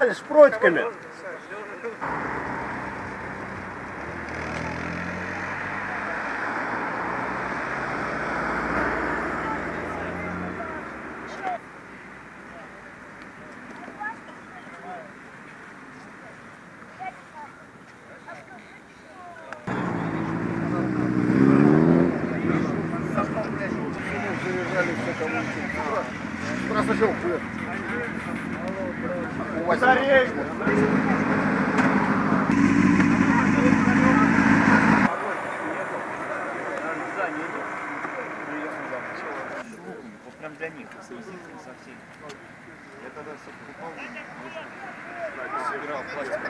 С протиками. Заезжали все кому Просто щелкует. Батарейку. Вот прям для них, с резинкой, со всей. Я тогда покупал, собирал пластик.